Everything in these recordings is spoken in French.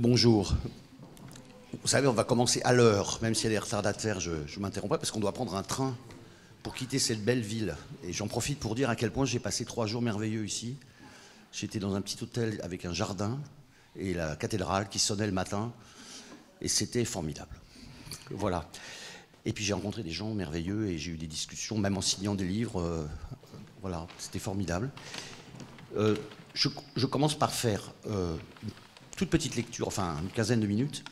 Bonjour. Vous savez, on va commencer à l'heure, même s'il y a des retardataires, je, je m'interromprai parce qu'on doit prendre un train pour quitter cette belle ville. Et j'en profite pour dire à quel point j'ai passé trois jours merveilleux ici. J'étais dans un petit hôtel avec un jardin et la cathédrale qui sonnait le matin. Et c'était formidable. Voilà. Et puis j'ai rencontré des gens merveilleux et j'ai eu des discussions, même en signant des livres. euh, voilà, c'était formidable. Euh, je, commence par faire euh, toute petite lecture, enfin une quinzaine de minutes.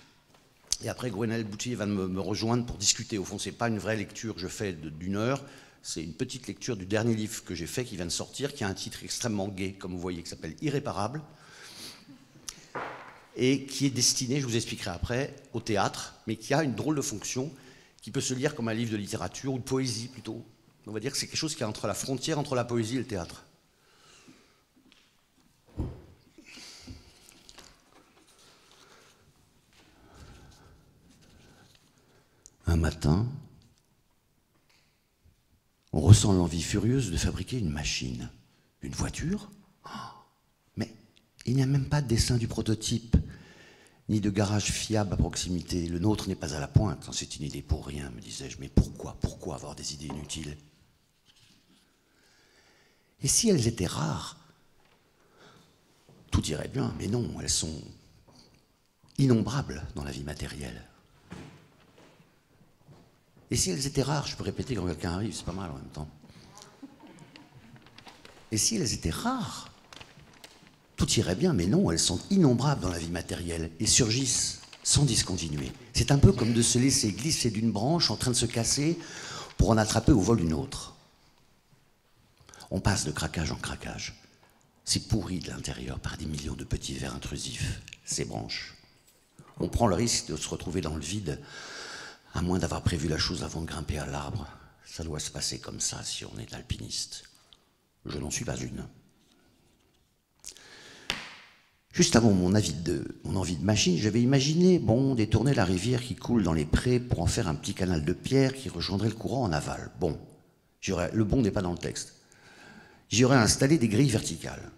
Et après, Gwenel Boutier va me, rejoindre pour discuter. Au fond, c'est pas une vraie lecture que je fais d'une heure. C'est une petite lecture du dernier livre que j'ai fait, qui vient de sortir, qui a un titre extrêmement gai, comme vous voyez, qui s'appelle Irréparable, et qui est destiné, je vous expliquerai après, au théâtre, mais qui a une drôle de fonction, qui peut se lire comme un livre de littérature ou de poésie plutôt. On va dire que c'est quelque chose qui est entre la frontière entre la poésie et le théâtre. Un matin, on ressent l'envie furieuse de fabriquer une machine. Une voiture Mais il n'y a même pas de dessin du prototype, ni de garage fiable à proximité. Le nôtre n'est pas à la pointe. C'est une idée pour rien, me disais-je. Mais pourquoi Pourquoi avoir des idées inutiles? Et si elles étaient rares? Tout irait bien, mais non, elles sont innombrables dans la vie matérielle. Et si elles étaient rares, je peux répéter quand quelqu'un arrive, c'est pas mal en même temps. Et si elles étaient rares, tout irait bien, mais non, elles sont innombrables dans la vie matérielle et surgissent sans discontinuer. C'est un peu comme de se laisser glisser d'une branche en train de se casser pour en attraper au vol une autre. On passe de craquage en craquage. C'est pourri de l'intérieur par des millions de petits vers intrusifs, ces branches. On prend le risque de se retrouver dans le vide à moins d'avoir prévu la chose avant de grimper à l'arbre, ça doit se passer comme ça si on est alpiniste. Je n'en suis pas une. Juste avant mon, avis de, mon envie de machine, j'avais imaginé, bon, détourner la rivière qui coule dans les prés pour en faire un petit canal de pierre qui rejoindrait le courant en aval. Bon, le bon n'est pas dans le texte. J'y aurais installé des grilles verticales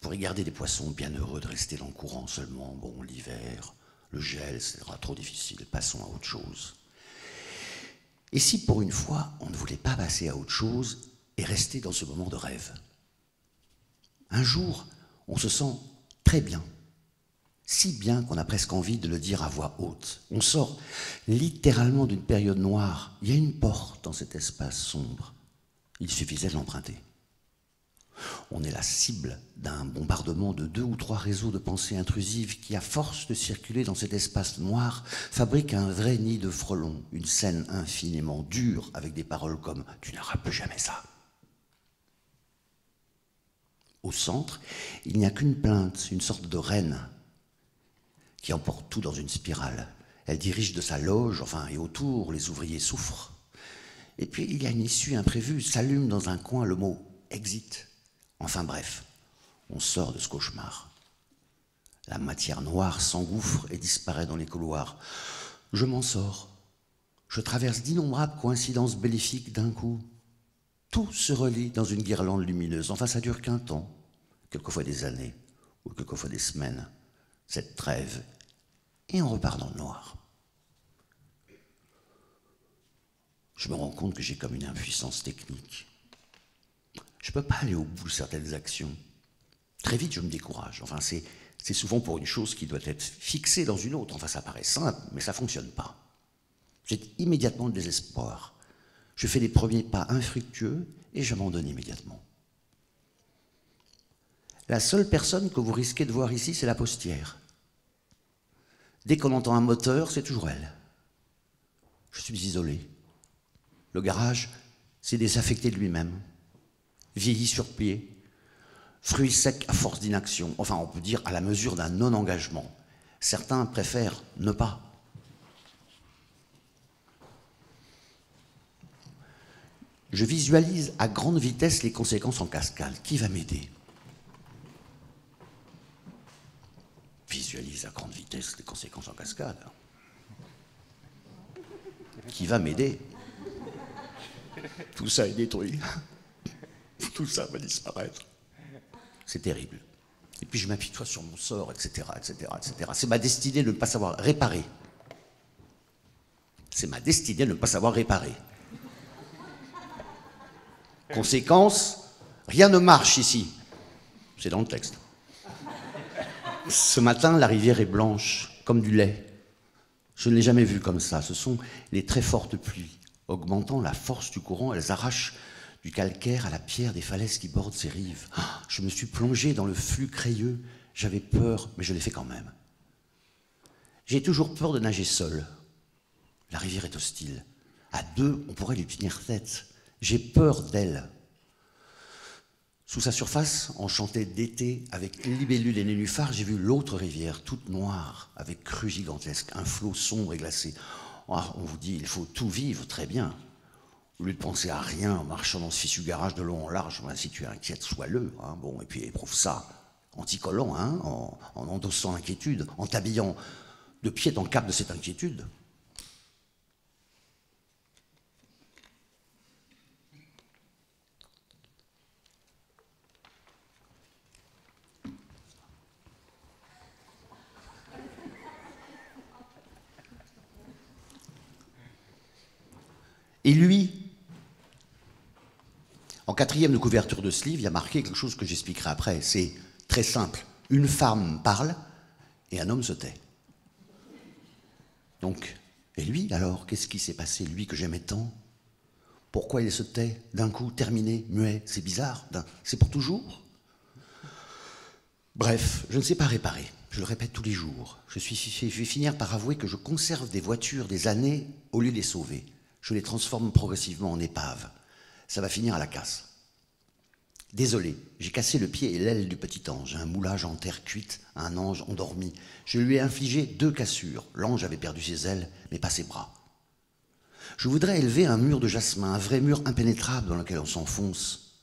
pour y garder des poissons bien heureux de rester dans le courant seulement. Bon, l'hiver, le gel, ce sera trop difficile, passons à autre chose. Et si pour une fois, on ne voulait pas passer à autre chose et rester dans ce moment de rêve? Un jour, on se sent très bien, si bien qu'on a presque envie de le dire à voix haute. On sort littéralement d'une période noire. Il y a une porte dans cet espace sombre. Il suffisait de l'emprunter. On est la cible d'un bombardement de deux ou trois réseaux de pensées intrusives qui, à force de circuler dans cet espace noir, fabriquent un vrai nid de frelons, une scène infiniment dure avec des paroles comme Tu n'auras plus jamais ça. Au centre, il n'y a qu'une plainte, une sorte de reine qui emporte tout dans une spirale. Elle dirige de sa loge, enfin, et autour, les ouvriers souffrent. Et puis, il y a une issue imprévue, s'allume dans un coin le mot exit. Enfin bref, on sort de ce cauchemar. La matière noire s'engouffre et disparaît dans les couloirs. Je m'en sors. Je traverse d'innombrables coïncidences bénéfiques d'un coup. Tout se relie dans une guirlande lumineuse. Enfin, ça dure qu'un temps, quelquefois des années, ou quelquefois des semaines, cette trêve. Et on repart dans le noir. Je me rends compte que j'ai comme une impuissance technique. Je ne peux pas aller au bout de certaines actions. Très vite, je me décourage. Enfin, c'est, souvent pour une chose qui doit être fixée dans une autre. Enfin, ça paraît simple, mais ça ne fonctionne pas. J'ai immédiatement le désespoir. Je fais les premiers pas infructueux et j'abandonne immédiatement. La seule personne que vous risquez de voir ici, c'est la postière. Dès qu'on entend un moteur, c'est toujours elle. Je suis isolé. Le garage s'est désaffecté de lui-même, vieilli sur pied, fruit sec à force d'inaction, enfin on peut dire à la mesure d'un non-engagement. Certains préfèrent ne pas. Je visualise à grande vitesse les conséquences en cascade. Qui va m'aider? Visualise à grande vitesse les conséquences en cascade. Qui va m'aider? Tout ça est détruit. Tout ça va disparaître. C'est terrible. Et puis je m'apitoie sur mon sort, etc., etc., etc. C'est ma destinée de ne pas savoir réparer. C'est ma destinée de ne pas savoir réparer. Conséquence, rien ne marche ici. C'est dans le texte. Ce matin, la rivière est blanche, comme du lait. Je ne l'ai jamais vue comme ça. Ce sont les très fortes pluies. Augmentant la force du courant, elles arrachent du calcaire à la pierre des falaises qui bordent ces rives. Ah, je me suis plongé dans le flux crayeux. J'avais peur, mais je l'ai fait quand même. J'ai toujours peur de nager seul. La rivière est hostile. À deux, on pourrait lui tenir tête. J'ai peur d'elle. Sous sa surface, enchantée d'été, avec libellules et nénuphars, j'ai vu l'autre rivière, toute noire, avec crues gigantesques, un flot sombre et glacé. Ah, on vous dit, il faut tout vivre, très bien. Au lieu de penser à rien en marchant dans ce fichu garage de long en large, si tu es inquiète, sois-le. Hein, bon, et puis éprouve ça en t'y collant, hein, en, en endossant l'inquiétude, en t'habillant de pied en cap de cette inquiétude. Et lui, en quatrième de couverture de ce livre, il y a marqué quelque chose que j'expliquerai après. C'est très simple. Une femme parle et un homme se tait. Donc, et lui alors, qu'est-ce qui s'est passé, lui que j'aimais tant? Pourquoi il se tait? D'un coup, terminé, muet C'est bizarre. C'est pour toujours? Bref, je ne sais pas réparer. Je le répète tous les jours. Je, suis, je vais finir par avouer que je conserve des voitures des années au lieu de les sauver je les transforme progressivement en épaves. Ça va finir à la casse. Désolé, j'ai cassé le pied et l'aile du petit ange, un moulage en terre cuite, un ange endormi. Je lui ai infligé deux cassures. L'ange avait perdu ses ailes, mais pas ses bras. Je voudrais élever un mur de jasmin, un vrai mur impénétrable dans lequel on s'enfonce.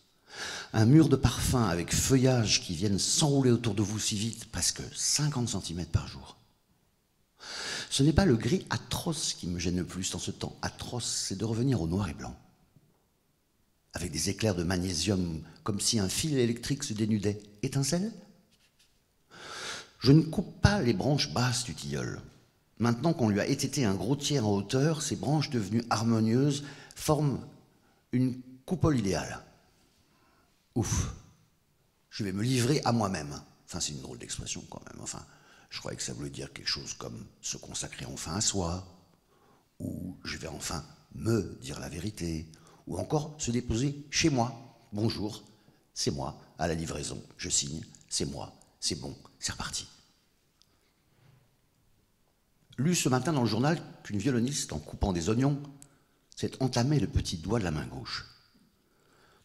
Un mur de parfum avec feuillages qui viennent s'enrouler autour de vous si vite, presque 50 cm par jour. Ce n'est pas le gris atroce qui me gêne le plus dans ce temps atroce, c'est de revenir au noir et blanc. Avec des éclairs de magnésium, comme si un fil électrique se dénudait. Étincelle? Je ne coupe pas les branches basses du tilleul. Maintenant qu'on lui a étêté un gros tiers en hauteur, ces branches devenues harmonieuses forment une coupole idéale. Ouf, je vais me livrer à moi-même. Enfin, c'est une drôle d'expression quand même. Enfin, je croyais que ça voulait dire quelque chose comme se consacrer enfin à soi, ou je vais enfin me dire la vérité, ou encore se déposer chez moi. Bonjour, c'est moi, à la livraison, je signe, c'est moi, c'est bon, c'est reparti. Lu ce matin dans le journal qu'une violoniste, en coupant des oignons, s'est entamé le petit doigt de la main gauche.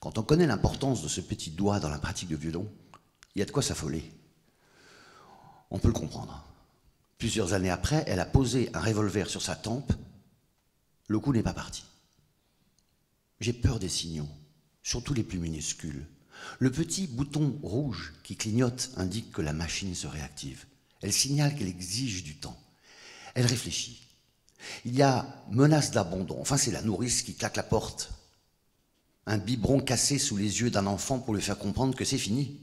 Quand on connaît l'importance de ce petit doigt dans la pratique de violon, il y a de quoi s'affoler on peut le comprendre. Plusieurs années après, elle a posé un revolver sur sa tempe. Le coup n'est pas parti. J'ai peur des signaux, surtout les plus minuscules. Le petit bouton rouge qui clignote indique que la machine se réactive. Elle signale qu'elle exige du temps. Elle réfléchit. Il y a menace d'abandon. Enfin, c'est la nourrice qui claque la porte. Un biberon cassé sous les yeux d'un enfant pour lui faire comprendre que c'est fini.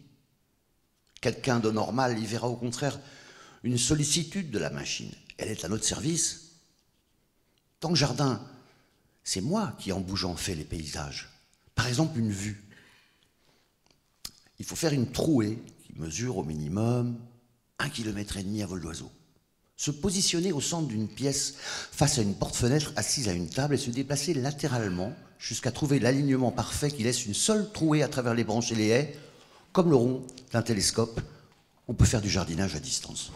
Quelqu'un de normal y verra au contraire une sollicitude de la machine. Elle est à notre service. Tant que jardin, c'est moi qui, en bougeant, fais les paysages. Par exemple, une vue. Il faut faire une trouée qui mesure au minimum un kilomètre et demi à vol d'oiseau. Se positionner au centre d'une pièce face à une porte-fenêtre assise à une table et se déplacer latéralement jusqu'à trouver l'alignement parfait qui laisse une seule trouée à travers les branches et les haies comme le rond d'un télescope, on peut faire du jardinage à distance.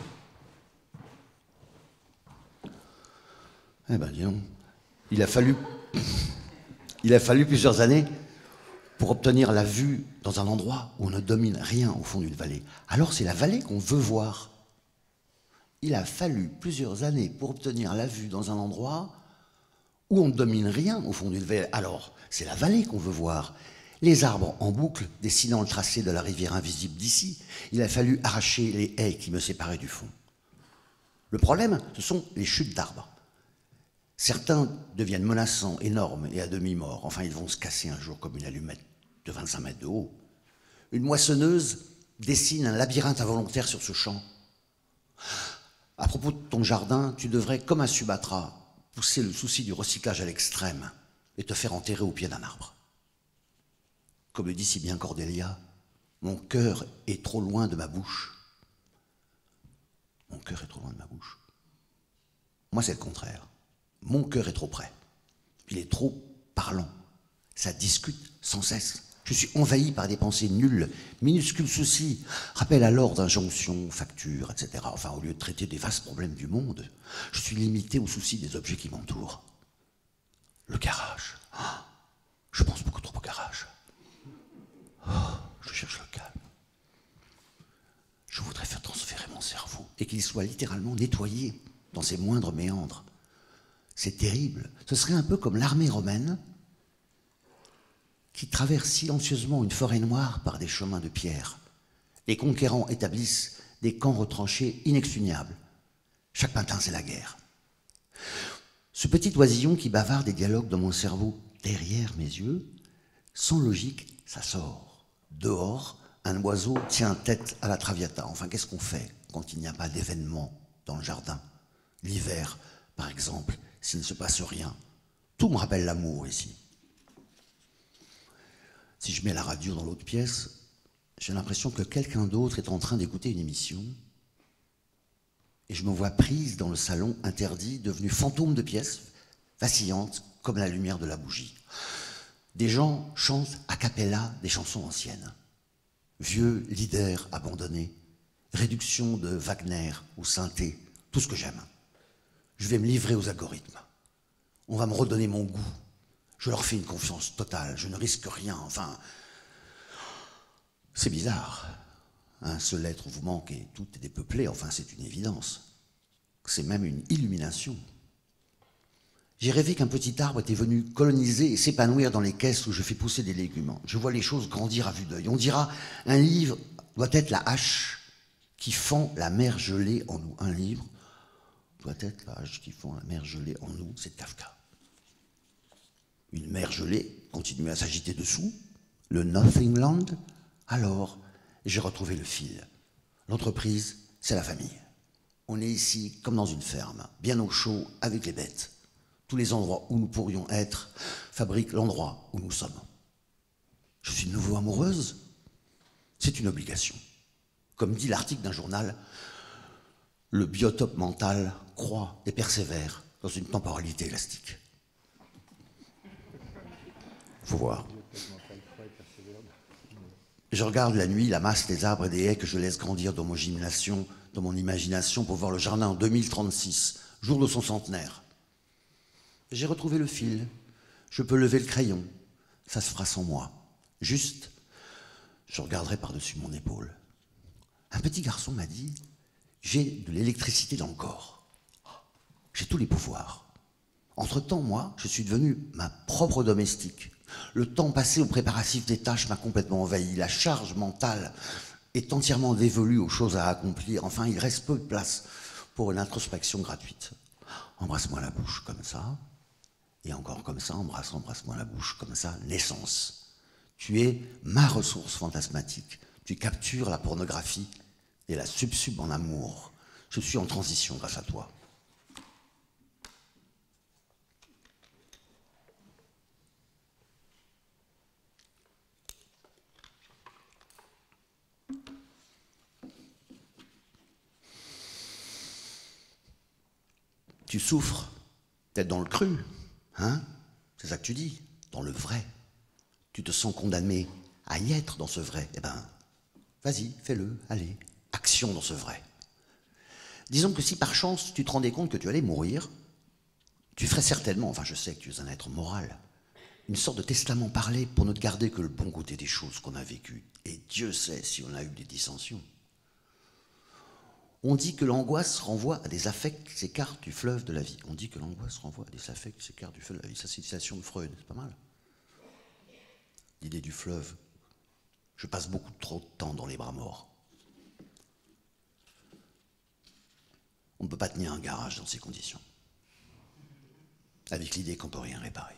Eh ben, disons, il a fallu, il a fallu plusieurs années pour obtenir la vue dans un endroit où on ne domine rien au fond d'une vallée. Alors c'est la vallée qu'on veut voir. Il a fallu plusieurs années pour obtenir la vue dans un endroit où on ne domine rien au fond d'une vallée. Alors c'est la vallée qu'on veut voir les arbres en boucle dessinant le tracé de la rivière invisible d'ici, il a fallu arracher les haies qui me séparaient du fond. Le problème, ce sont les chutes d'arbres. Certains deviennent menaçants, énormes et à demi-morts. Enfin, ils vont se casser un jour comme une allumette de 25 mètres de haut. Une moissonneuse dessine un labyrinthe involontaire sur ce champ. À propos de ton jardin, tu devrais, comme un Subatra, pousser le souci du recyclage à l'extrême et te faire enterrer au pied d'un arbre. Comme le dit si bien Cordélia, mon cœur est trop loin de ma bouche. Mon cœur est trop loin de ma bouche. Moi, c'est le contraire. Mon cœur est trop près. Il est trop parlant. Ça discute sans cesse. Je suis envahi par des pensées nulles, minuscules soucis, rappel alors d'injonctions, factures, etc. Enfin, au lieu de traiter des vastes problèmes du monde, je suis limité aux soucis des objets qui m'entourent. Le garage. Ah, je pense beaucoup trop au garage. Oh, je cherche le calme. Je voudrais faire transférer mon cerveau et qu'il soit littéralement nettoyé dans ses moindres méandres. C'est terrible. Ce serait un peu comme l'armée romaine qui traverse silencieusement une forêt noire par des chemins de pierre. Les conquérants établissent des camps retranchés inexpugnables. Chaque matin, c'est la guerre. Ce petit oisillon qui bavarde des dialogues dans mon cerveau derrière mes yeux, sans logique, ça sort. Dehors, un oiseau tient tête à la traviata. Enfin, qu'est-ce qu'on fait quand il n'y a pas d'événement dans le jardin? L'hiver, par exemple, s'il ne se passe rien. Tout me rappelle l'amour ici. Si je mets la radio dans l'autre pièce, j'ai l'impression que quelqu'un d'autre est en train d'écouter une émission et je me vois prise dans le salon interdit, devenu fantôme de pièce, vacillante comme la lumière de la bougie. Des gens chantent a cappella des chansons anciennes. Vieux leaders abandonnés, réduction de Wagner ou synthé, tout ce que j'aime. Je vais me livrer aux algorithmes. On va me redonner mon goût, je leur fais une confiance totale, je ne risque rien, enfin... C'est bizarre. Un seul être vous manque et tout est dépeuplé, enfin c'est une évidence. C'est même une illumination. J'ai rêvé qu'un petit arbre était venu coloniser et s'épanouir dans les caisses où je fais pousser des légumes. Je vois les choses grandir à vue d'œil. On dira, un livre doit être la hache qui fend la mer gelée en nous. Un livre doit être hache qui fend la mer gelée en nous, c'est Kafka une mer gelée continuait à s'agiter dessous, le Nothing Land. Alors, j'ai retrouvé le fil. L'entreprise, c'est la famille. On est ici comme dans une ferme, bien au chaud avec les bêtes. Tous les endroits où nous pourrions être fabriquent l'endroit où nous sommes. Je suis de nouveau amoureuse C'est une obligation. Comme dit l'article d'un journal, le biotope mental croît et persévère dans une temporalité élastique faut voir. Je regarde la nuit la masse des arbres et des haies que je laisse grandir dans mon dans mon imagination pour voir le jardin en 2036, jour de son centenaire. J'ai retrouvé le fil. Je peux lever le crayon. Ça se fera sans moi. Juste, je regarderai par-dessus mon épaule. Un petit garçon m'a dit J'ai de l'électricité dans le corps. J'ai tous les pouvoirs. Entre-temps, moi, je suis devenu ma propre domestique. Le temps passé aux préparatifs des tâches m'a complètement envahi. La charge mentale est entièrement dévolue aux choses à accomplir. Enfin, il reste peu de place pour une introspection gratuite. Embrasse-moi la bouche comme ça, et encore comme ça, embrasse, embrasse-moi la bouche comme ça, naissance. Tu es ma ressource fantasmatique. Tu captures la pornographie et la subsubes en amour. Je suis en transition grâce à toi. tu souffres d'être dans le cru, hein? C'est ça que tu dis, dans le vrai. Tu te sens condamné à y être dans ce vrai. Eh ben, vas-y, fais-le, allez, dans ce vrai. Disons que si par chance tu te rendais compte que tu allais mourir, tu ferais certainement, enfin je sais que tu es un être moral, une sorte de testament parlé pour ne te garder que le bon côté des choses qu'on a vécues. Et Dieu sait si on a eu des dissensions. On dit que l'angoisse renvoie à des affects qui s'écartent du fleuve de la vie. On dit que l'angoisse renvoie à des affects qui s'écartent du fleuve de la vie. C'est une citation de Freud, c'est pas mal. L'idée du fleuve. Je passe beaucoup trop de temps dans les bras morts. On ne peut pas tenir un garage dans ces conditions. Avec l'idée qu'on ne peut rien réparer.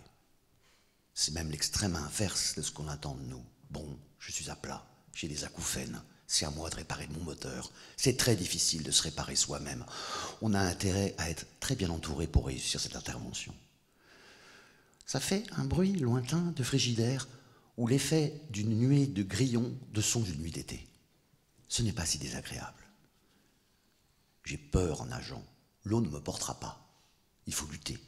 C'est même l'extrême inverse de ce qu'on attend de nous. Bon, je suis à plat, j'ai des acouphènes, c'est à moi de réparer mon moteur. C'est très difficile de se réparer soi-même. On a intérêt à être très bien entouré pour réussir cette intervention. Ça fait un bruit lointain de frigidaire ou l'effet d'une nuée de grillons de son d'une nuit d'été. Ce n'est pas si désagréable. J'ai peur en nageant. L'eau ne me portera pas. Il faut lutter.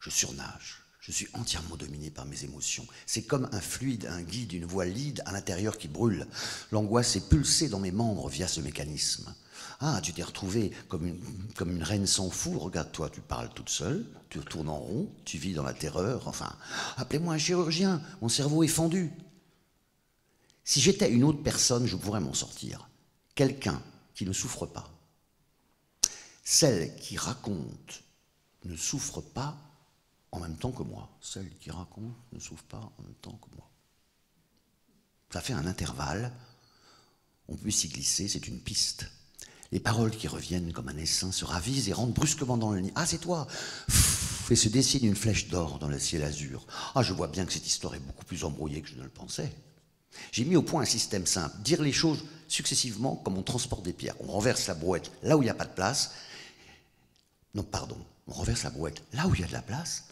Je surnage. Je suis entièrement dominé par mes émotions. C'est comme un fluide, un guide, une voie libre à l'intérieur qui brûle. L'angoisse est pulsée dans mes membres via ce mécanisme. Ah, tu t'es retrouvée comme une, comme une reine sans fou. Regarde-toi, tu parles toute seule, tu tournes en rond, tu vis dans la terreur. Enfin, appelez-moi un chirurgien, mon cerveau est fendu. Si j'étais une autre personne, je pourrais m'en sortir. Quelqu'un qui ne souffre pas. Celle qui raconte ne souffre pas en même temps que moi. Celle qui raconte ne souffre pas en même temps que moi. Ça fait un intervalle. On peut s'y glisser, c'est une piste. Les paroles qui reviennent comme un essaim se ravisent et rentrent brusquement dans le nid. Ah, c'est toi Et se dessine une flèche d'or dans le ciel azur. Ah, je vois bien que cette histoire est beaucoup plus embrouillée que je ne le pensais. J'ai mis au point un système simple, dire les choses successivement comme on transporte des pierres. On renverse la brouette là où il n'y a pas de place. Non, pardon, on renverse la brouette là où il y a de la place,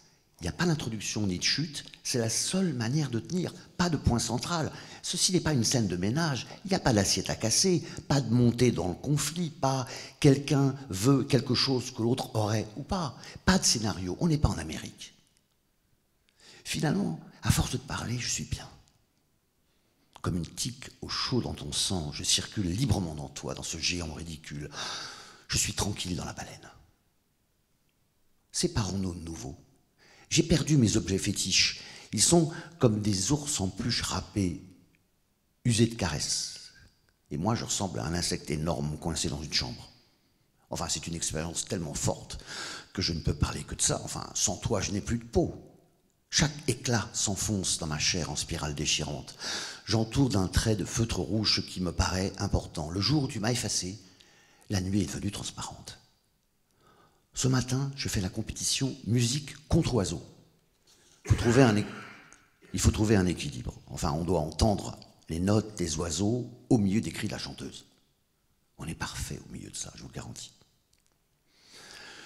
il n'y a pas d'introduction ni de chute, c'est la seule manière de tenir, pas de point central. Ceci n'est pas une scène de ménage, il n'y a pas d'assiette à casser, pas de montée dans le conflit, pas quelqu'un veut quelque chose que l'autre aurait ou pas, pas de scénario, on n'est pas en Amérique. Finalement, à force de parler, je suis bien. Comme une tique au chaud dans ton sang, je circule librement dans toi, dans ce géant ridicule. Je suis tranquille dans la baleine. Séparons-nous de nouveau. J'ai perdu mes objets fétiches. Ils sont comme des ours en pluche râpés, usés de caresses. Et moi, je ressemble à un insecte énorme coincé dans une chambre. Enfin, c'est une expérience tellement forte que je ne peux parler que de ça. Enfin, sans toi, je n'ai plus de peau. Chaque éclat s'enfonce dans ma chair en spirale déchirante. J'entoure d'un trait de feutre rouge qui me paraît important. Le jour où tu m'as effacé, la nuit est devenue transparente. Ce matin, je fais la compétition musique contre oiseaux. Il faut trouver un, il faut trouver un équilibre. Enfin, on doit entendre les notes des oiseaux au milieu des cris de la chanteuse. On est parfait au milieu de ça, je vous le garantis.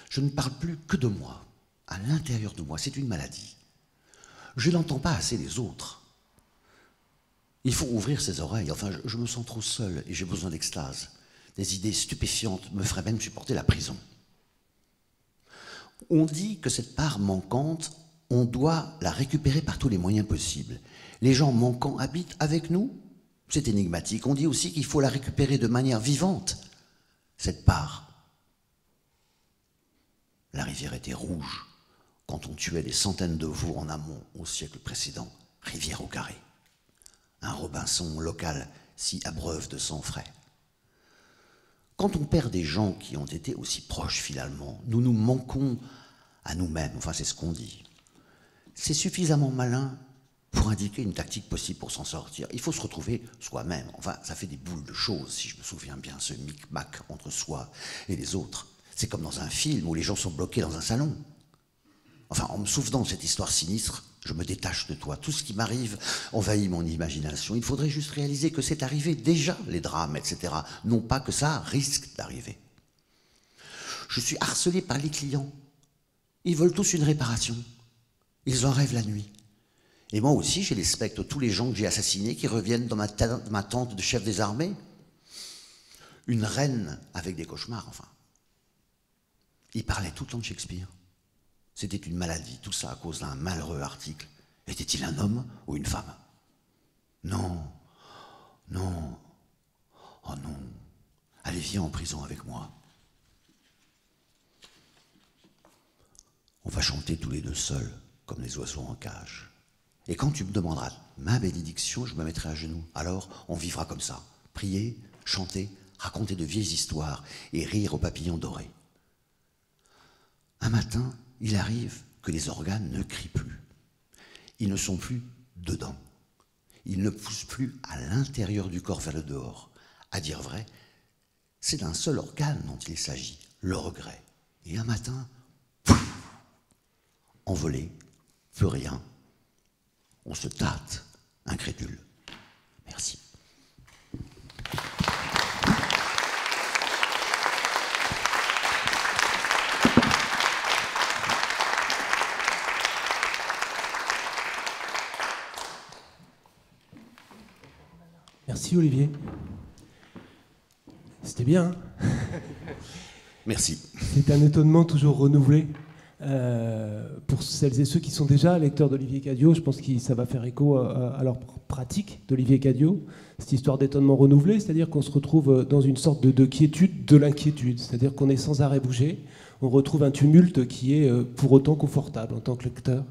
Je ne parle plus que de moi, à l'intérieur de moi. C'est une maladie. Je n'entends pas assez les autres. Il faut ouvrir ses oreilles. Enfin, je, je me sens trop seul et j'ai besoin d'extase. Des idées stupéfiantes me feraient même supporter la prison. On dit que cette part manquante, on doit la récupérer par tous les moyens possibles. Les gens manquants habitent avec nous? C'est énigmatique. On dit aussi qu'il faut la récupérer de manière vivante, cette part. La rivière était rouge quand on tuait des centaines de veaux en amont au siècle précédent, rivière au carré. Un Robinson local si abreuve de sang frais. Quand on perd des gens qui ont été aussi proches finalement, nous nous manquons à nous-mêmes, enfin c'est ce qu'on dit. C'est suffisamment malin pour indiquer une tactique possible pour s'en sortir. Il faut se retrouver soi-même. Enfin, ça fait des boules de choses, si je me souviens bien, ce micmac entre soi et les autres. C'est comme dans un film où les gens sont bloqués dans un salon. Enfin, en me souvenant de cette histoire sinistre, je me détache de toi. Tout ce qui m'arrive envahit mon imagination. Il faudrait juste réaliser que c'est arrivé déjà, les drames, etc. Non pas que ça risque d'arriver. Je suis harcelé par les clients. Ils veulent tous une réparation. Ils en rêvent la nuit. Et moi aussi, j'ai les spectres, tous les gens que j'ai assassinés qui reviennent dans ma, tente de chef des armées. Une reine avec des cauchemars, enfin. Il parlait tout le temps de Shakespeare. C'était une maladie, tout ça à cause d'un malheureux article. Était-il un homme ou une femme? Non, non, oh non. Allez, viens en prison avec moi. On va chanter tous les deux seuls, comme les oiseaux en cage. Et quand tu me demanderas ma bénédiction, je me mettrai à genoux. Alors, on vivra comme ça. Prier, chanter, raconter de vieilles histoires et rire aux papillons dorés. Un matin, il arrive que les organes ne crient plus. Ils ne sont plus dedans. Ils ne poussent plus à l'intérieur du corps vers le dehors. À dire vrai, c'est d'un seul organe dont il s'agit, le regret. Et un matin, envolé, plus rien. On se tâte, incrédule. Merci. Merci Olivier. C'était bien. Hein Merci. C'est un étonnement toujours renouvelé. Euh, pour celles et ceux qui sont déjà lecteurs d'Olivier Cadio, je pense que ça va faire écho à, leur pratique d'Olivier Cadio, cette histoire d'étonnement renouvelé, c'est-à-dire qu'on se retrouve dans une sorte de, de quiétude de l'inquiétude, c'est-à-dire qu'on est sans arrêt bougé, on retrouve un tumulte qui est euh, pour autant confortable en tant que lecteur.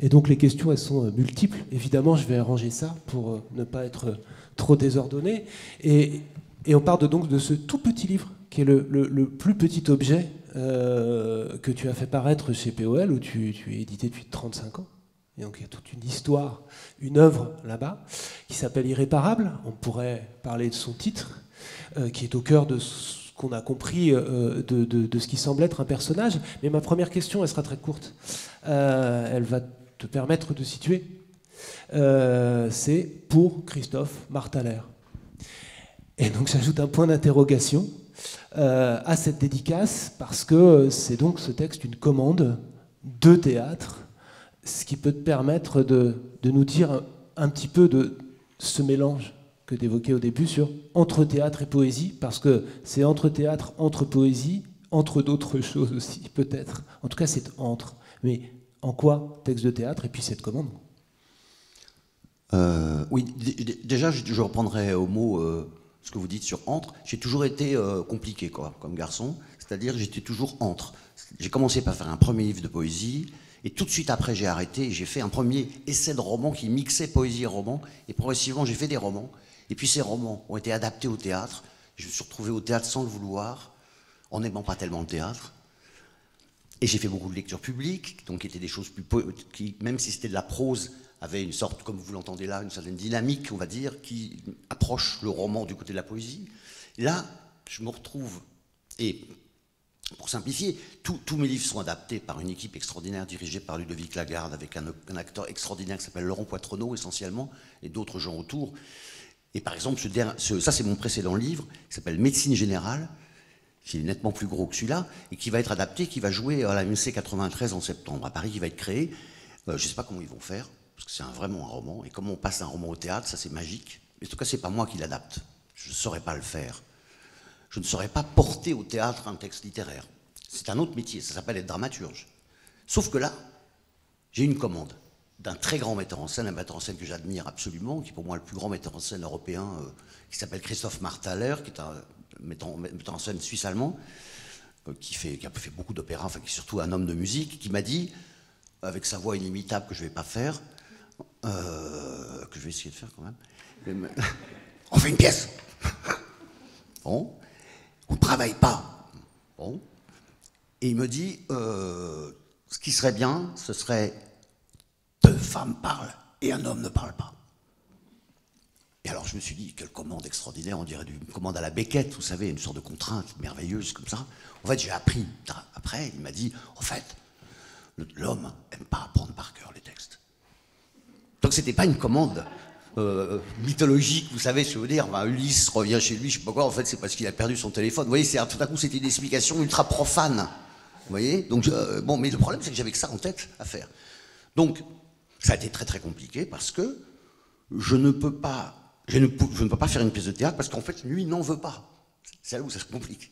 Et donc les questions, elles sont euh, multiples. Évidemment, je vais arranger ça pour euh, ne pas être trop désordonné. Et, on part de, donc de ce tout petit livre, qui est le, plus petit objet que tu as fait paraître chez POL, où tu, es édité depuis 35 ans. Et donc il y a toute une histoire, une œuvre là-bas, qui s'appelle Irréparable. On pourrait parler de son titre, qui est au cœur de qu'on a compris euh, de, ce qui semble être un personnage. Mais ma première question, elle sera très courte. Euh, elle va te permettre de situer. Euh, c'est pour Christophe Martaler. Et donc j'ajoute un point d'interrogation à cette dédicace parce que c'est donc ce texte une commande de théâtre, ce qui peut te permettre de, nous dire un petit peu de ce mélange que d'évoquer au début sur entre théâtre et poésie, parce que c'est entre théâtre, entre poésie, entre d'autres choses aussi, peut-être. En tout cas, c'est entre. Mais en quoi texte de théâtre et puis cette commande euh, Oui, déjà, je reprendrai au mot euh, ce que vous dites sur entre. J'ai toujours été euh, compliqué, quoi, comme garçon. C'est-à-dire, j'étais toujours entre. J'ai commencé par faire un premier livre de poésie, et tout de suite après, j'ai arrêté. J'ai fait un premier essai de roman qui mixait poésie et roman. Et progressivement, j'ai fait des romans. Et puis ces romans ont été adaptés au théâtre. Je me suis retrouvé au théâtre sans le vouloir, en n'aimant pas tellement le théâtre. Et j'ai fait beaucoup de lectures publiques, donc qui étaient des choses plus qui, même si c'était de la prose, avait une sorte, comme vous l'entendez là, une certaine dynamique, on va dire, qui approche le roman du côté de la poésie. là, je me retrouve, et pour simplifier, tous mes livres sont adaptés par une équipe extraordinaire dirigée par Ludovic Lagarde, avec un, acteur extraordinaire qui s'appelle Laurent Poitrenaud essentiellement, et d'autres gens autour. Et par exemple, ça c'est mon précédent livre, qui s'appelle Médecine générale, qui est nettement plus gros que celui-là, et qui va être adapté, qui va jouer à la MC 93 en septembre, à Paris, qui va être créé. Euh, je ne sais pas comment ils vont faire, parce que c'est vraiment un roman, et comment on passe un roman au théâtre, ça c'est magique. Mais en tout cas, c'est pas moi qui l'adapte. Je ne saurais pas le faire. Je ne saurais pas porter au théâtre un texte littéraire. C'est un autre métier, ça s'appelle être dramaturge. Sauf que là, j'ai une commande d'un très grand metteur en scène, un metteur en scène que j'admire absolument, qui est pour moi le plus grand metteur en scène européen, euh, qui s'appelle Christophe Marthaler, qui est un metteur, en scène suisse-allemand, euh, qui, fait, qui a fait beaucoup d'opéras, enfin qui est surtout un homme de musique, qui m'a dit, avec sa voix inimitable que je ne vais pas faire, euh, que je vais essayer de faire quand même, on fait une pièce. bon, on ne travaille pas. Et il me dit, ce qui serait bien, ce serait deux femmes parlent et un homme ne parle pas. Et alors je me suis dit, quelle commande extraordinaire, on dirait une commande à la Beckett, vous savez, une sorte de contrainte merveilleuse comme ça. En fait, j'ai appris, après, il m'a dit, en fait, l'homme n'aime pas apprendre par cœur les textes. Donc c'était pas une commande euh, mythologique, vous savez, je veux dire, Ulysse revient chez lui, je sais pas quoi, en fait c'est parce qu'il a perdu son téléphone. Vous voyez, tout à coup c'était une explication ultra profane. Vous voyez? Donc, euh, bon, mais le problème c'est que j'avais que ça en tête à faire. Donc, ça a été très très compliqué parce que je ne peux pas, je ne, peux pas faire une pièce de théâtre parce qu'en fait, lui n'en veut pas. C'est là où ça se complique.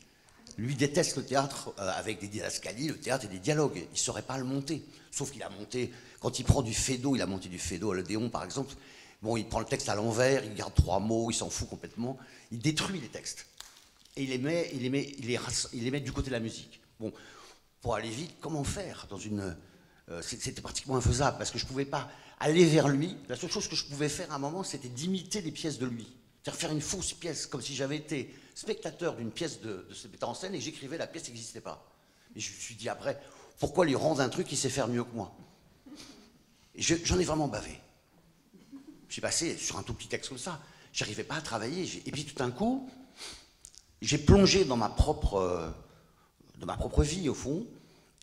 Lui déteste le théâtre euh, avec des didascalies, le théâtre et des dialogues. Il ne saurait pas le monter. Sauf qu'il a monté, quand il prend du fédo, il a monté du fédo à l'Odéon par exemple. Bon, il prend le texte à l'envers, il garde trois mots, il s'en fout complètement. Il détruit les textes. Et il les met, il les met, il les, il les met du côté de la musique. Bon, pour aller vite, comment faire dans une euh, c'était pratiquement infaisable parce que je ne pouvais pas aller vers lui. La seule chose que je pouvais faire à un moment, c'était d'imiter des pièces de lui. C'est-à-dire faire une fausse pièce, comme si j'avais été spectateur d'une pièce de, ce metteur en scène et j'écrivais la pièce qui n'existait pas. Et je me suis dit après, pourquoi lui rendre un truc qui sait faire mieux que moi? J'en ai vraiment bavé. J'ai passé sur un tout petit texte comme ça. J'arrivais pas à travailler. Et puis tout d'un coup, j'ai plongé dans ma propre, euh, dans ma propre vie, au fond,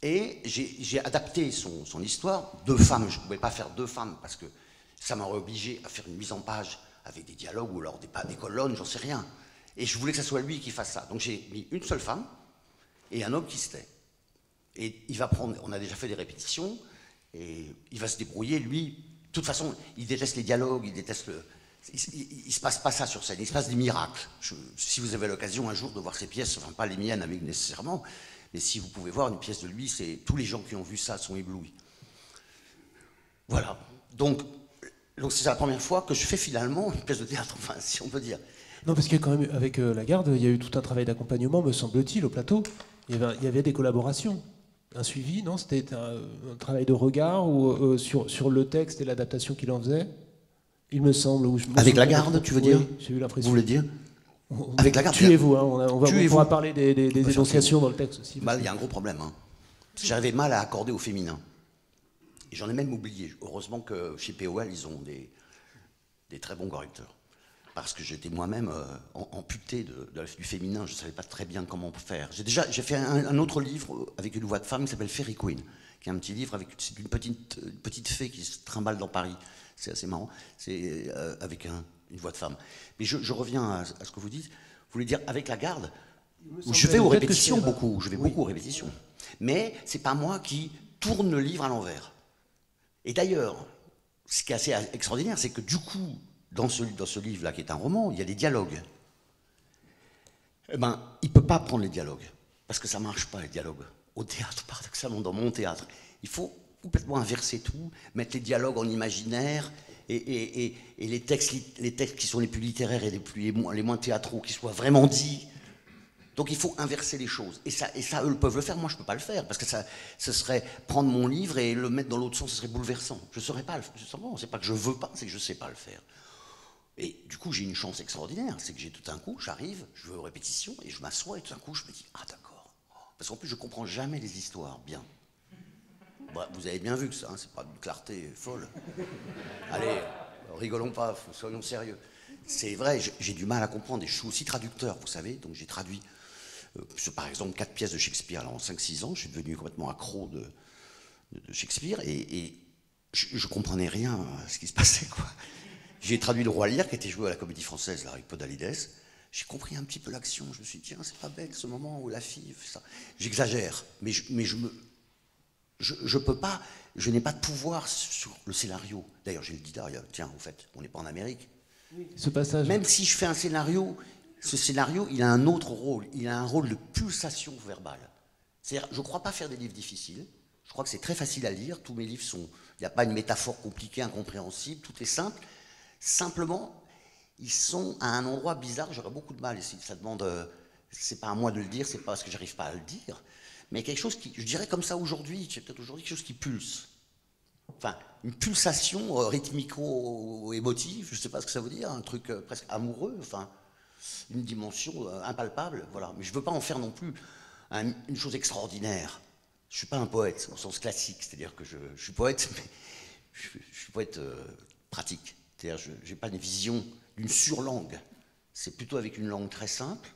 et j'ai adapté son, histoire. Deux femmes, je ne pouvais pas faire deux femmes parce que ça m'aurait obligé à faire une mise en page avec des dialogues ou alors des, des colonnes, j'en sais rien. Et je voulais que ce soit lui qui fasse ça. Donc j'ai mis une seule femme et un homme qui se tait. Et il va prendre, on a déjà fait des répétitions, et il va se débrouiller, lui. De toute façon, il déteste les dialogues, il déteste le. il, ne se passe pas ça sur scène, il se passe des miracles. si vous avez l'occasion un jour de voir ces pièces, enfin pas les miennes avec nécessairement, mais si vous pouvez voir une pièce de lui, c'est tous les gens qui ont vu ça sont éblouis. Voilà. Donc, donc c'est la première fois que je fais finalement une pièce de théâtre, enfin, si on peut dire. Non, parce que quand même, avec euh, la garde, il y a eu tout un travail d'accompagnement, me semble-t-il, au plateau. Il y, avait, des collaborations, un suivi, non? C'était un, travail de regard ou, euh, sur, sur le texte et l'adaptation qu'il en faisait? Il me semble. Avec la garde, tu veux dire? J'ai eu l'impression. Vous voulez dire? Avec la garde. Tuez-vous, hein, on, on, va, on pourra parler des, des, énonciations dans le texte aussi. Bah, il y a un gros problème. Hein. J'avais mal à accorder au féminin. Et j'en ai même oublié. Heureusement que chez POL, ils ont des, des très bons correcteurs. Parce que j'étais moi-même euh, amputé de, du féminin, je ne savais pas très bien comment faire. J'ai déjà j'ai fait un, autre livre avec une voix de femme qui s'appelle Fairy Queen, qui est un petit livre avec une petite, une petite fée qui se trimballe dans Paris. C'est assez marrant. C'est euh, avec une voix de femme. Mais je, reviens à, ce que vous dites. Vous voulez dire avec la garde Je vais aux répétitions beaucoup. Je vais beaucoup aux répétitions. Mais c'est pas moi qui tourne le livre à l'envers. Et d'ailleurs, ce qui est assez extraordinaire, c'est que du coup, dans ce, dans ce livre-là, qui est un roman, il y a des dialogues. Eh ben, il ne peut pas prendre les dialogues, parce que ça ne marche pas, les dialogues. Au théâtre, paradoxalement, dans mon théâtre. Il faut complètement inverser tout, mettre les dialogues en imaginaire, et, les, textes, les textes qui sont les plus littéraires et les, plus, les moins théâtraux qui soient vraiment dits. Donc il faut inverser les choses. Et ça, et eux peuvent le faire, moi je ne peux pas le faire, parce que ça, ce serait prendre mon livre et le mettre dans l'autre sens, ce serait bouleversant. Je ne saurais pas le faire. C'est pas que je veux pas, c'est que je ne sais pas le faire. Et du coup, j'ai une chance extraordinaire, c'est que j'ai tout un coup, j'arrive, je veux répétition, et je m'assois, et tout un coup, je me dis, ah d'accord. Parce qu'en plus, je comprends jamais les histoires bien. Bah, vous avez bien vu que ça, hein, c'est pas une clarté folle. Allez, rigolons pas, soyons sérieux. C'est vrai, j'ai du mal à comprendre, et je suis aussi traducteur, vous savez, donc j'ai traduit, euh, par exemple, quatre pièces de Shakespeare alors, en 5-6 ans, je suis devenu complètement accro de, Shakespeare, et, je, je, comprenais rien à ce qui se passait. J'ai traduit Le Roi Lear, qui était joué à la Comédie Française, là, avec Podalides. J'ai compris un petit peu l'action, je me suis dit, tiens, c'est pas bête ce moment où la fille fait ça. J'exagère, mais je me, je ne peux pas, je n'ai pas de pouvoir sur le scénario. D'ailleurs, j'ai le dit derrière, tiens, en fait, on n'est pas en Amérique. Ce passage. Même si je fais un scénario, ce scénario, il a un autre rôle. Il a un rôle de pulsation verbale. C'est-à-dire, je ne crois pas faire des livres difficiles. Je crois que c'est très facile à lire. Tous mes livres sont. Il n'y a pas une métaphore compliquée, incompréhensible. Tout est simple. Simplement, ils sont à un endroit bizarre. J'aurais beaucoup de mal. ici. ça demande. Euh, c'est pas à moi de le dire. C'est pas parce que j'arrive pas à le dire mais quelque chose qui, je dirais comme ça aujourd'hui, peut-être aujourd'hui quelque chose qui pulse. Enfin, une pulsation euh, rythmico-émotive, je ne sais pas ce que ça veut dire, un truc euh, presque amoureux, enfin, une dimension euh, impalpable, voilà. Mais je ne veux pas en faire non plus une chose extraordinaire. Je ne suis pas un poète au sens classique, c'est-à-dire que je, suis poète, mais je, suis poète pratique. C'est-à-dire je n'ai pas une vision d'une surlangue. C'est plutôt avec une langue très simple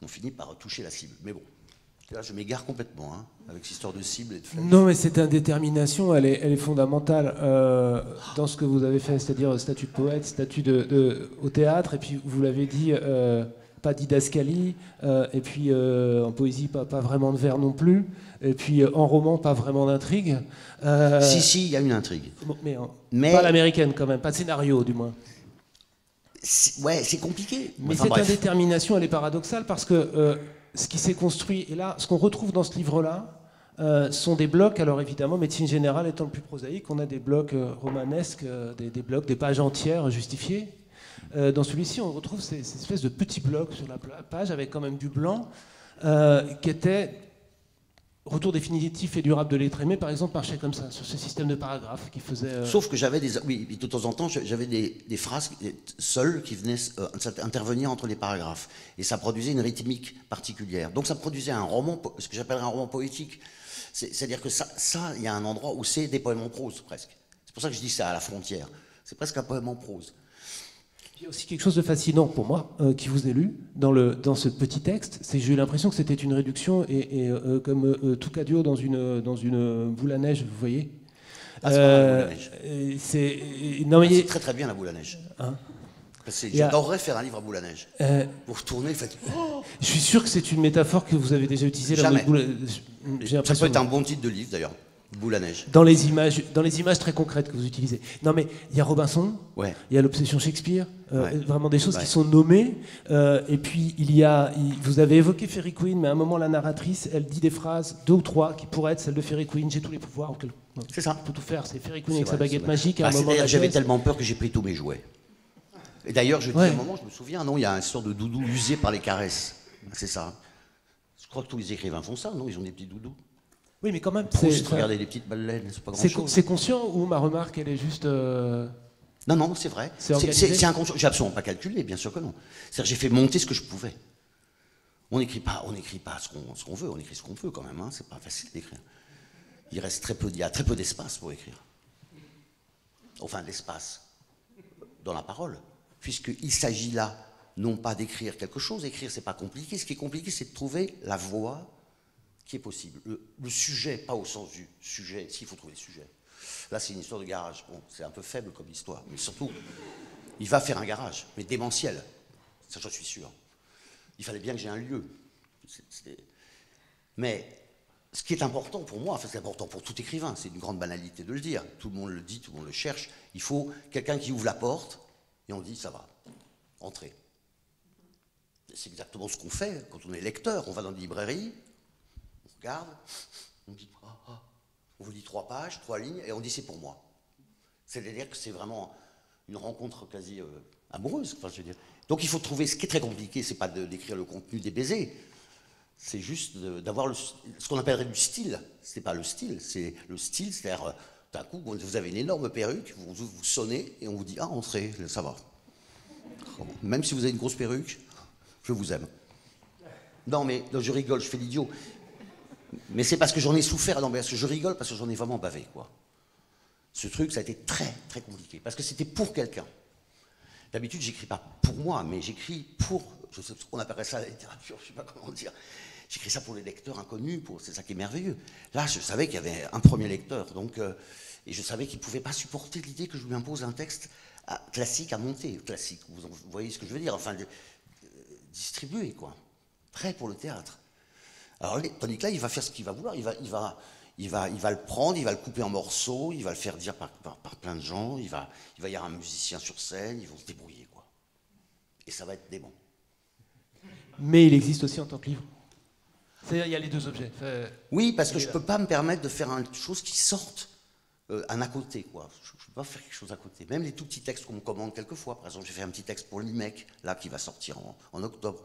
qu'on finit par toucher la cible. Mais bon, Là, je m'égare complètement hein, avec cette histoire de cible et de flèche. Non, mais cette indétermination, elle est, elle est fondamentale euh, dans ce que vous avez fait, c'est-à-dire statut de poète, statut de, au théâtre, et puis vous l'avez dit, euh, pas didascalie, euh, et puis en poésie, pas, pas, vraiment de vers non plus, et puis en roman, pas vraiment d'intrigue. si, si, il y a une intrigue. mais, mais, pas l'américaine quand même, pas de scénario du moins. Ouais, c'est compliqué. Mais cette indétermination, elle est paradoxale parce que ce qui s'est construit, et là, ce qu'on retrouve dans ce livre-là, euh, sont des blocs, alors évidemment, médecine générale étant le plus prosaïque, on a des blocs euh, romanesques, euh, des, blocs, des pages entières justifiées. dans celui-ci, on retrouve ces, espèces de petits blocs sur la page avec quand même du blanc, qui étaient Retour définitif et durable de l'être aimé, par exemple, marchait comme ça, sur ce système de paragraphes qui faisait. Euh, Sauf que j'avais des. Oui, de temps en temps, j'avais des, phrases seules qui venaient euh, intervenir entre les paragraphes. Et ça produisait une rythmique particulière. Donc ça produisait un roman, ce que j'appellerais un roman poétique. C'est-à-dire que ça, il y a un endroit où c'est des poèmes en prose, presque. C'est pour ça que je dis ça à la frontière. C'est presque un poème en prose. Il y a aussi quelque chose de fascinant pour moi euh, qui vous ai lu dans, le, dans ce petit texte, c'est que j'ai eu l'impression que c'était une réduction et, euh, comme euh, tout cadio dans une, dans une boule à neige, vous voyez. Ah, c'est non mais ah, très très bien la boule à neige. Hein J'adorerais faire un livre à boule à neige. vous retournez, faites. Oh je suis sûr que c'est une métaphore que vous avez déjà utilisée. Jamais. La boule... Ça peut être un bon titre de livre d'ailleurs. Boule à neige. Dans les images, dans les images très concrètes que vous utilisez. Non, mais il y a Robinson, Ouais. il y a l'obsession Shakespeare, euh, Ouais. vraiment des choses Ouais. qui sont nommées. euh, et puis il y a, il- vous avez évoqué Fairy Queen, mais à un moment la narratrice, elle dit des phrases, deux ou trois, qui pourraient être celles de Fairy Queen. J'ai tous les pouvoirs. C'est ça. Peux tout faire. C'est Fairy Queen avec sa baguette magique. Ah, que j'avais tellement peur que j'ai pris tous mes jouets. Et d'ailleurs, je dis à un moment, je me souviens, non, il y a un sort de doudou usé par les caresses. C'est ça. Je crois que tous les écrivains font ça, non? Ils ont des petits doudous. Oui, mais quand même, C'est c'est regarder des petites baleines, c'est pas grand-chose. c'est conscient ou ma remarque, elle est juste. euh, Non, non, c'est vrai. C'est inconscient. J'ai absolument pas calculé, bien sûr que non. C'est-à-dire, j'ai fait monter ce que je pouvais. On n'écrit pas, on n'écrit pas ce qu'on veut, on écrit ce qu'on peut quand même. Hein. C'est pas facile d'écrire. Il reste très peu, il y a très peu d'espace pour écrire. Enfin, d'espace dans la parole, puisqu'il s'agit là non pas d'écrire quelque chose. Écrire, c'est pas compliqué. Ce qui est compliqué, c'est de trouver la voie qui est possible. Le, sujet, pas au sens du sujet. S'il faut trouver le sujet. Là, c'est une histoire de garage. Bon, c'est un peu faible comme histoire, mais surtout, il va faire un garage, mais démentiel. Ça, j'en suis sûr. Il fallait bien que j'ai un lieu. Mais ce qui est important pour moi, enfin, c'est important pour tout écrivain, c'est une grande banalité de le dire. Tout le monde le dit, tout le monde le cherche. Il faut quelqu'un qui ouvre la porte et on dit ça va, entrez. C'est exactement ce qu'on fait quand on est lecteur. On va dans une librairie, on on dit ah, ah. on vous dit trois pages, trois lignes, et on dit c'est pour moi. C'est-à-dire que c'est vraiment une rencontre quasi euh, amoureuse. Je. Donc il faut trouver. Ce qui est très compliqué, c'est pas d'écrire le contenu des baisers, c'est juste d'avoir ce qu'on appellerait du style. C'est pas le style, c'est le style, c'est-à-dire euh, d'un coup vous avez une énorme perruque, vous, vous, sonnez et on vous dit ah entrez, ça va. Même si vous avez une grosse perruque, je vous aime. Non mais je rigole, je fais l'idiot. Mais c'est parce que j'en ai souffert, non mais parce que je rigole parce que j'en ai vraiment bavé quoi. Ce truc, ça a été très très compliqué parce que c'était pour quelqu'un. D'habitude, j'écris pas pour moi, mais j'écris pour, je sais appellerait ça la littérature, je sais pas comment dire. J'écris ça pour les lecteurs inconnus, pour, c'est ça qui est merveilleux. Là, je savais qu'il y avait un premier lecteur, donc, euh, et je savais qu'il pouvait pas supporter l'idée que je lui impose un texte classique à monter, classique. Vous, voyez ce que je veux dire Enfin, euh, distribué, quoi, prêt pour le théâtre. Alors, tandis que là, il va faire ce qu'il va vouloir. Il va, il, va, il, va, il va le prendre, il va le couper en morceaux, il va le faire dire par, par- par plein de gens, il va, il va y avoir un musicien sur scène, ils vont se débrouiller, quoi. Et ça va être dément. Mais il existe aussi en tant que livre. C'est-à-dire, il y a les deux objets. Enfin, Oui, parce que je ne peux pas me permettre de faire une chose qui sorte euh, un à côté, quoi. Je ne peux pas faire quelque chose à côté. Même les tout petits textes qu'on me commande quelquefois. Par exemple, j'ai fait un petit texte pour l'IMEC, là, qui va sortir en, en octobre.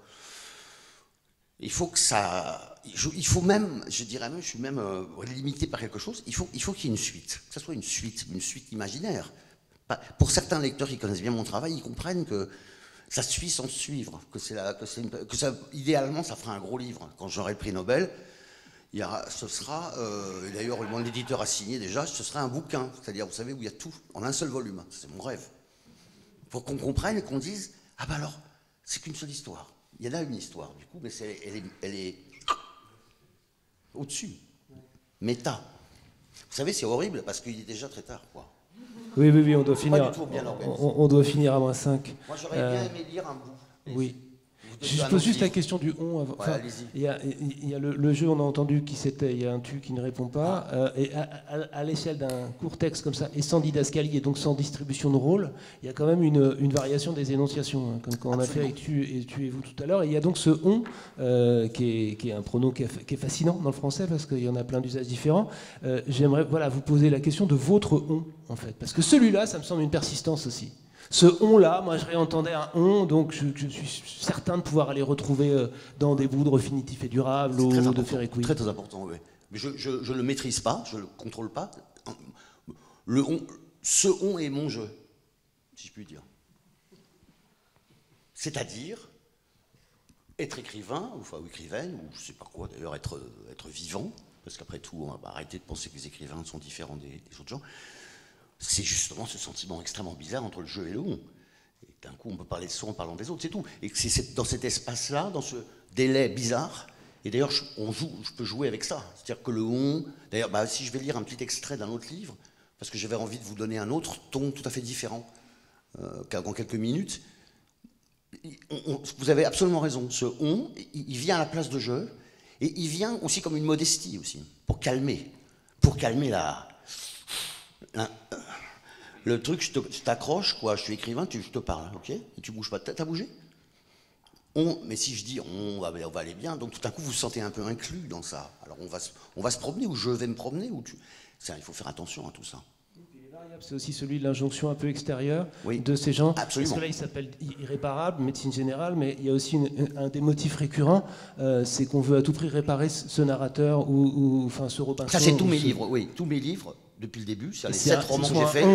Il faut que ça. il faut même, je dirais même, je suis même euh, limité par quelque chose. Il faut, il faut qu'il y ait une suite, que ce soit une suite, une suite imaginaire. Pour certains lecteurs qui connaissent bien mon travail, ils comprennent que ça suit sans suivre, que c'est la, que c'est une- que ça, idéalement, ça fera un gros livre. Quand j'aurai le prix Nobel, il y ce sera, euh, d'ailleurs, mon éditeur a signé déjà, ce sera un bouquin, c'est-à-dire, vous savez, où il y a tout, en un seul volume. C'est mon rêve. Pour qu'on comprenne et qu'on dise, ah ben alors, c'est qu'une seule histoire. Il y en a une histoire, du coup, mais elle, est, elle est au-dessus, méta. Vous savez, c'est horrible parce qu'il est déjà très tard, quoi. Oui, oui, oui, on doit finir. du tout bien organisé. on, on doit finir à moins 5. Moi, j'aurais bien aimé lire un bout. Oui. Je pose juste la question du on. Ouais, il y a, il y a le, le jeu, on a entendu qui c'était, il y a un tu qui ne répond pas. Ah. euh, et à, à- à l'échelle d'un court texte comme ça, et sans didascalie et donc sans distribution de rôle, il y a quand même une, une variation des énonciations, hein, comme quand on a fait avec tu et, tu et vous tout à l'heure. Et il y a donc ce on, euh, qui, est, qui est un pronom qui est, fa- qui est fascinant dans le français parce qu'il y en a plein d'usages différents. Euh, J'aimerais voilà, vous poser la question de votre on, en fait. Parce que celui-là, ça me semble une persistance aussi. Ce on-là, moi je réentendais un on, donc je, je suis certain de pouvoir aller retrouver euh, dans des bouts de refinitif et durable ou très de faire écouter. Très très important, oui. Mais je ne le maîtrise pas, je ne le contrôle pas. Le on, ce on est mon jeu, si je puis dire. C'est-à-dire être écrivain, ou, enfin, ou écrivaine, ou je ne sais pas quoi d'ailleurs, être, être vivant, parce qu'après tout, on va arrêter de penser que les écrivains sont différents des, des autres gens. C'est justement ce sentiment extrêmement bizarre entre le jeu et le on. Et d'un coup, on peut parler de soi en parlant des autres, c'est tout. Et c'est dans cet espace-là, dans ce délai bizarre, et d'ailleurs, on joue, je peux jouer avec ça. C'est-à-dire que le on. D'ailleurs, bah, si je vais lire un petit extrait d'un autre livre, parce que j'avais envie de vous donner un autre ton tout à fait différent, euh, quelques minutes, vous avez absolument raison. Ce on, il, il vient à la place de jeu, et il vient aussi comme une modestie aussi, pour calmer. pour calmer la, le truc, je t'accroche, quoi. Je suis écrivain, tu, je te parle, ok Et tu bouges pas. T'as bougé on, mais si je dis on va, on va aller bien, donc tout à coup vous vous sentez un peu inclus dans ça. Alors on va, on va se promener ou je vais me promener ou tu. il faut faire attention à tout ça. C'est aussi celui de l'injonction un peu extérieure de ces gens. Absolument. Parce que là, il s'appelle irréparable, médecine générale, mais il y a aussi un des motifs récurrents, euh, c'est qu'on veut à tout prix réparer ce narrateur ou, enfin ce Robinson. Ça, c'est tous mes livres, oui, tous mes livres depuis le début, c'est les sept romans que j'ai faits,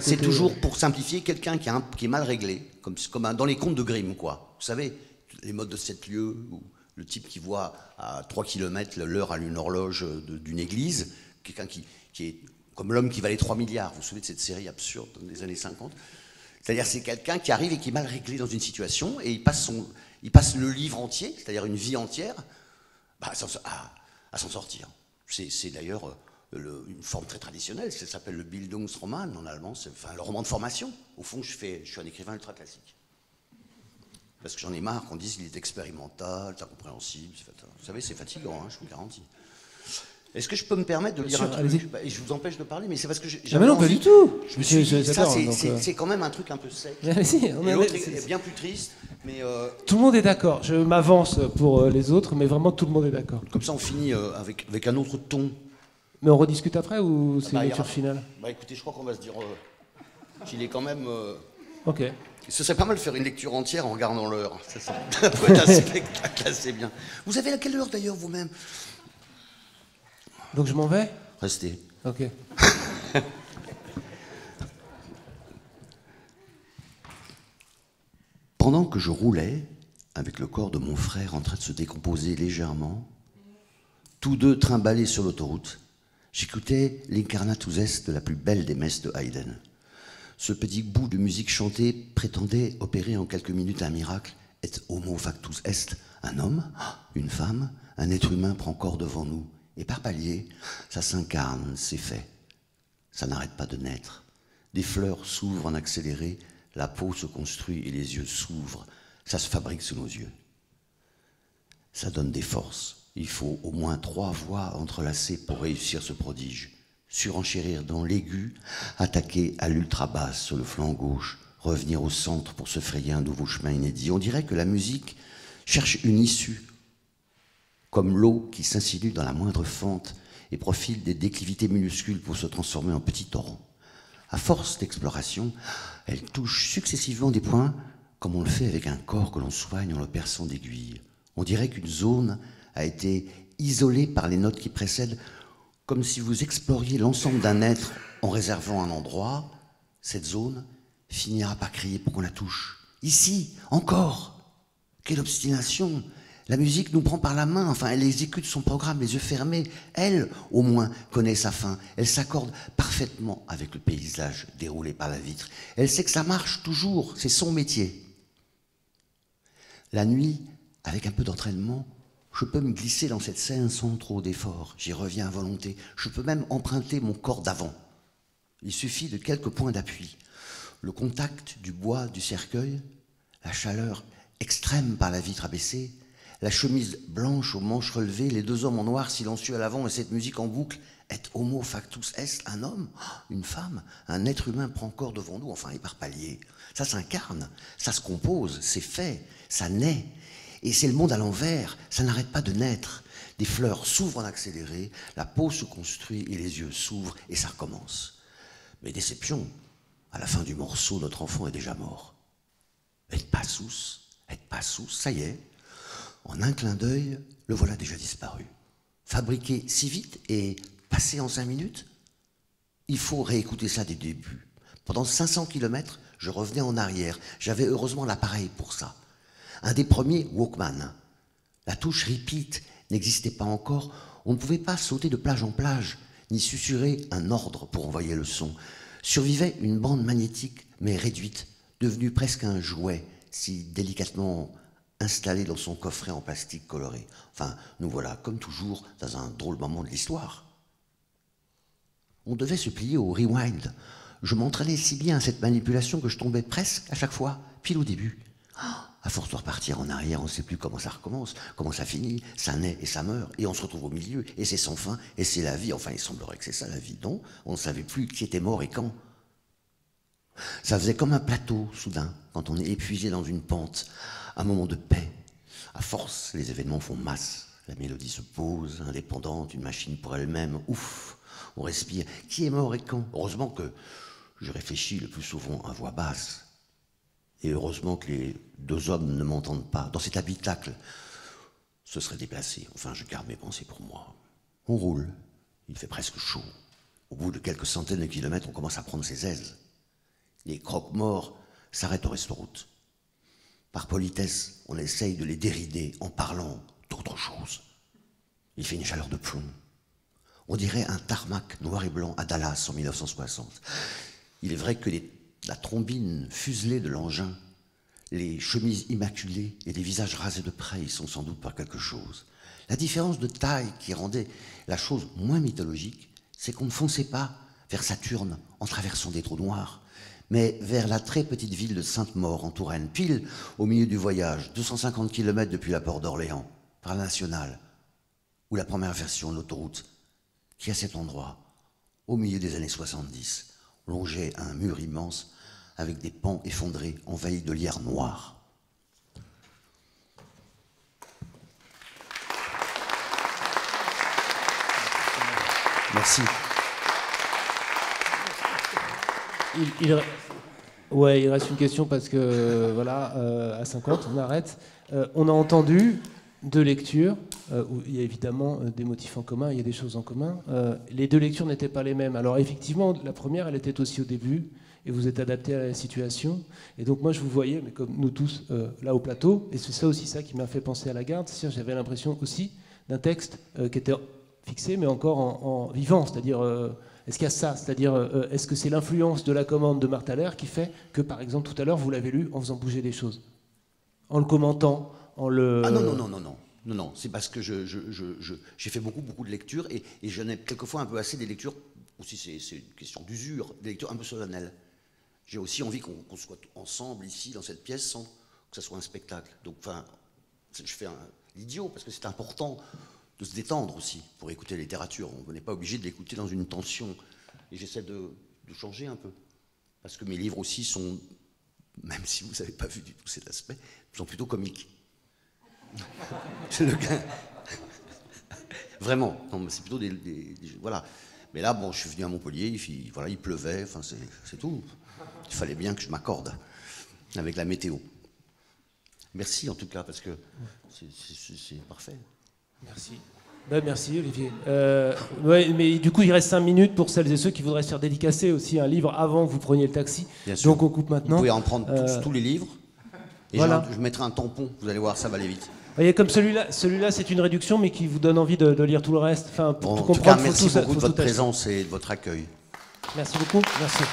c'est toujours pour simplifier quelqu'un qui, qui, est mal réglé, comme, comme dans les contes de Grimm, quoi. Vous savez, les modes de sept lieux, ou le type qui voit à 3 km l'heure à une horloge d'une église, quelqu'un qui, qui, est comme l'homme qui valait 3 milliards. Vous vous souvenez de cette série absurde des années 50 C'est-à-dire c'est quelqu'un qui arrive et qui est mal réglé dans une situation, et il passe, son, il passe le livre entier, c'est-à-dire une vie entière, bah, à, à s'en sortir. C'est d'ailleurs une forme très traditionnelle, ça s'appelle le Bildungsroman en allemand, c'est enfin, le roman de formation. Au fond, je, fais, je suis un écrivain ultra classique. Parce que j'en ai marre qu'on dise qu'il est expérimental, c'est incompréhensible. Vous savez, c'est fatigant, hein, je vous garantis. Est-ce que je peux me permettre de lire un truc bah, je vous empêche de parler, mais c'est parce que j'ai. Ah non, pas du tout. Je me suis dit, ça, euh. c'est quand même un truc un peu sec. l'autre est, bien plus triste, mais. Euh, tout le monde est d'accord. Je m'avance pour euh, les autres, mais vraiment tout le monde est d'accord. Comme ça, on finit avec, avec un autre ton. Mais on rediscute après ou c'est bah, une lecture finale? Bah écoutez, je crois qu'on va se dire euh, qu'il est quand même. Euh, ok. Ce serait pas mal de faire une lecture entière en regardant l'heure. Ça, peut être un spectacle assez bien. Vous avez à quelle heure d'ailleurs vous-même? Donc je m'en vais? Restez. Ok. Pendant que je roulais, avec le corps de mon frère en train de se décomposer légèrement, tous deux trimballés sur l'autoroute, J'écoutais l'incarnatus est de la plus belle des messes de Haydn. Ce petit bout de musique chantée prétendait opérer en quelques minutes un miracle. Et homo factus est, un homme, une femme, un être humain prend corps devant nous. Et par palier, ça s'incarne, c'est fait. Ça n'arrête pas de naître. Des fleurs s'ouvrent en accéléré, la peau se construit et les yeux s'ouvrent. Ça se fabrique sous nos yeux. Ça donne des forces. Il faut au moins trois voix entrelacées pour réussir ce prodige. Surenchérir dans l'aigu, attaquer à l'ultra-basse sur le flanc gauche, revenir au centre pour se frayer un nouveau chemin inédit. On dirait que la musique cherche une issue, comme l'eau qui s'insinue dans la moindre fente et profile des déclivités minuscules pour se transformer en petit torrent. À force d'exploration, elle touche successivement des points, comme on le fait avec un corps que l'on soigne en le perçant d'aiguilles. On dirait qu'une zone a été isolé par les notes qui précèdent, comme si vous exploriez l'ensemble d'un être en réservant un endroit, cette zone finira par crier pour qu'on la touche. Ici, encore. Quelle obstination. La musique nous prend par la main, enfin, elle exécute son programme, les yeux fermés. Elle, au moins, connaît sa fin. Elle s'accorde parfaitement avec le paysage déroulé par la vitre. Elle sait que ça marche toujours, c'est son métier. La nuit, avec un peu d'entraînement, je peux me glisser dans cette scène sans trop d'efforts. J'y reviens à volonté. Je peux même emprunter mon corps d'avant. Il suffit de quelques points d'appui. Le contact du bois du cercueil, la chaleur extrême par la vitre abaissée, la chemise blanche aux manches relevées, les deux hommes en noir silencieux à l'avant et cette musique en boucle. Et homo factus est un homme, une femme, un être humain prend corps devant nous, enfin, par palier. Ça s'incarne, ça se compose, c'est fait, ça naît, et c'est le monde à l'envers, ça n'arrête pas de naître. Des fleurs s'ouvrent en accéléré, la peau se construit et les yeux s'ouvrent et ça recommence. Mais déception, à la fin du morceau, notre enfant est déjà mort. Et pas sous, et pas sous, ça y est. En un clin d'œil, le voilà déjà disparu. Fabriqué si vite et passé en cinq minutes Il faut réécouter ça des débuts. Pendant 500 kilomètres, je revenais en arrière. J'avais heureusement l'appareil pour ça un des premiers Walkman. La touche repeat n'existait pas encore. On ne pouvait pas sauter de plage en plage, ni susurrer un ordre pour envoyer le son. Survivait une bande magnétique, mais réduite, devenue presque un jouet, si délicatement installé dans son coffret en plastique coloré. Enfin, nous voilà, comme toujours, dans un drôle moment de l'histoire. On devait se plier au rewind. Je m'entraînais si bien à cette manipulation que je tombais presque à chaque fois, pile au début. Oh À force de repartir en arrière, on ne sait plus comment ça recommence, comment ça finit, ça naît et ça meurt, et on se retrouve au milieu, et c'est sans fin, et c'est la vie. Enfin, il semblerait que c'est ça la vie, non On ne savait plus qui était mort et quand. Ça faisait comme un plateau, soudain, quand on est épuisé dans une pente, un moment de paix. À force, les événements font masse, la mélodie se pose, indépendante, une machine pour elle-même, ouf, on respire. Qui est mort et quand? Heureusement que je réfléchis le plus souvent à voix basse, et heureusement que les deux hommes ne m'entendent pas. Dans cet habitacle, ce serait déplacé. Enfin, je garde mes pensées pour moi. On roule. Il fait presque chaud. Au bout de quelques centaines de kilomètres, on commence à prendre ses aises. Les croque-morts s'arrêtent au restaurant. Par politesse, on essaye de les dérider en parlant d'autre chose. Il fait une chaleur de plomb. On dirait un tarmac noir et blanc à Dallas en 1960. Il est vrai que les la trombine fuselée de l'engin, les chemises immaculées et les visages rasés de près, ils sont sans doute par quelque chose. La différence de taille qui rendait la chose moins mythologique, c'est qu'on ne fonçait pas vers Saturne en traversant des trous noirs, mais vers la très petite ville de Sainte-Maure en Touraine, pile au milieu du voyage, 250 km depuis la porte d'Orléans, par la nationale, ou la première version de l'autoroute, qui à cet endroit, au milieu des années 70, longeait un mur immense avec des pans effondrés envahis de lierre noire. Merci. Il, ouais, il reste une question parce que voilà, euh, à 50, on arrête. Euh, on a entendu deux lectures euh, où il y a évidemment des motifs en commun, il y a des choses en commun. les deux lectures n'étaient pas les mêmes. Alors effectivement, la première, elle était aussi au début et vous êtes adapté à la situation. Et donc moi, je vous voyais, mais comme nous tous, euh, là au plateau, et c'est ça aussi ça qui m'a fait penser à la garde, c'est j'avais l'impression aussi d'un texte euh, qui était fixé, mais encore en, vivant, c'est-à-dire, euh, est-ce qu'il y a ça? C'est-à-dire, est-ce que c'est l'influence de la commande de Marthaler qui fait que, par exemple, tout à l'heure, vous l'avez lu en faisant bouger des choses? En le commentant, en le... Ah non, non, non, non, non. Non, non, c'est parce que j'ai fait beaucoup, beaucoup de lectures et, j'en ai quelquefois un peu assez des lectures, aussi c'est une question d'usure, des lectures un peu solennelles. J'ai aussi envie qu'on soit ensemble ici, dans cette pièce, sans que ce soit un spectacle. Donc, enfin, je fais l'idiot, parce que c'est important de se détendre aussi pour écouter la littérature. On n'est pas obligé de l'écouter dans une tension. Et j'essaie de, changer un peu. Parce que mes livres aussi sont, même si vous n'avez pas vu du tout cet aspect, sont plutôt comiques. le. Vraiment, c'est plutôt des, Voilà. Mais là, bon, je suis venu à Montpellier, il, voilà, il pleuvait, enfin, c'est tout. Il fallait bien que je m'accorde avec la météo. Merci en tout cas, parce que c'est parfait. Merci. Ben, merci Olivier. Euh, mais du coup, il reste 5 minutes pour celles et ceux qui voudraient se faire dédicacer aussi un livre avant que vous preniez le taxi. Donc on coupe maintenant. Vous pouvez en prendre tous, euh, les livres. Et voilà. je, mettrai un tampon, vous allez voir, ça va aller vite. Voyez, comme celui-là, celui-là, c'est une réduction, mais qui vous donne envie de, lire tout le reste. Enfin, pour tout comprendre, tout cas, merci beaucoup de votre présence et de votre accueil. Merci beaucoup. Merci.